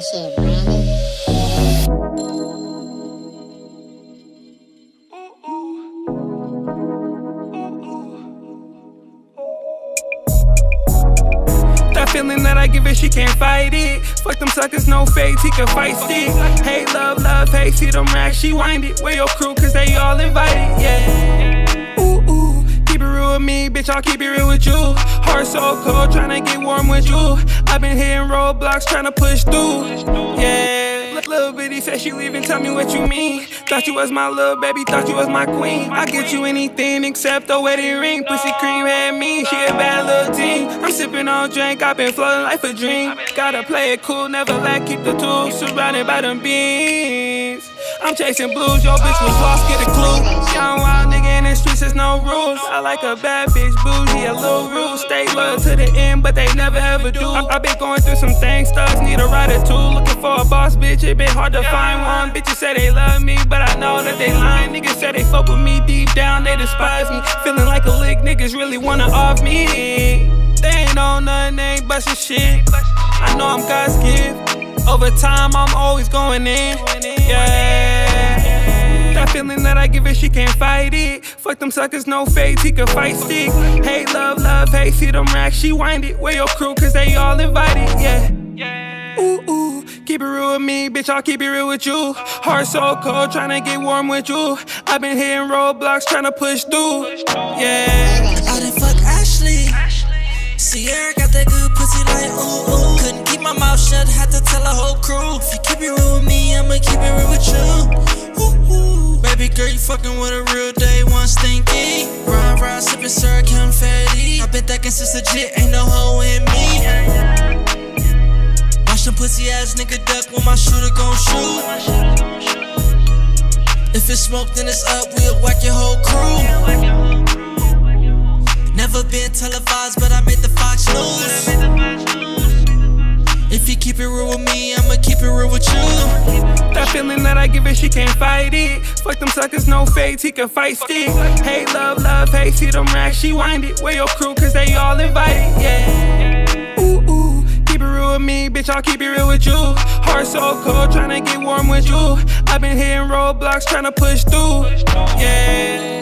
that shit, Brandy. That feeling that I give her, she can't fight it. Fuck them suckers, no fades, he can fight stick. Hey, love, love, hey, see them racks, she wind it. Where your crew, cause they all invited, yeah. Bitch, I'll keep it real with you. Heart so cold, tryna get warm with you. I've been hitting roadblocks, tryna push through, yeah. Little bitty said she leaving, tell me what you mean. Thought you was my little baby, thought you was my queen. I get you anything except a wedding ring. Pussy cream had me, she a bad little teen. I'm sipping on drink, i been floating like a dream. Gotta play it cool, never lack, keep the tools surrounded by them beans. I'm chasing blues, your bitch was lost, get a clue. Young wild no rules. I like a bad bitch, bougie, a little rude. Stay loyal to the end, but they never ever do. I, I been going through some things, thugs need a rider too. Looking for a boss bitch, it been hard to find one. Bitches say they love me, but I know that they lying. Niggas say they fuck with me deep down, they despise me. Feeling like a lick, niggas really wanna off me. They ain't on nothing, they ain't bustin' shit. I know I'm God's gift. Over time, I'm always going in. Yeah. That feeling that I give her, she can't fight it. Fuck them suckers, no fades, he can fight stick. Hey, love, love, hey, see them racks, she wind it. Where your crew, cause they all invited, yeah. Ooh, ooh, keep it real with me, bitch, I'll keep it real with you. Heart so cold, tryna get warm with you. I've been hitting roadblocks, tryna push through, yeah. I done fuck Ashley. Sierra got that good pussy like ooh ooh. Couldn't keep my mouth shut, had to tell a whole crew. If you keep it real with me, I'ma keep it real with you. Fucking with a real day one stinky. Run, run, sippin' syrup, confetti. I bet that since legit, ain't no hoe in me. Watch them pussy ass nigga duck when my shooter gon' shoot. If it's smoke, then it's up, we'll whack feeling that I give her, she can't fight it. Fuck them suckers, no fades, he can fight stick. Hey, love, love, hey, see them racks, she wind it. Where your crew, cause they all invited, yeah. Ooh, ooh, keep it real with me, bitch, I'll keep it real with you. Heart so cold, tryna get warm with you. I've been hitting roadblocks, tryna push through, yeah.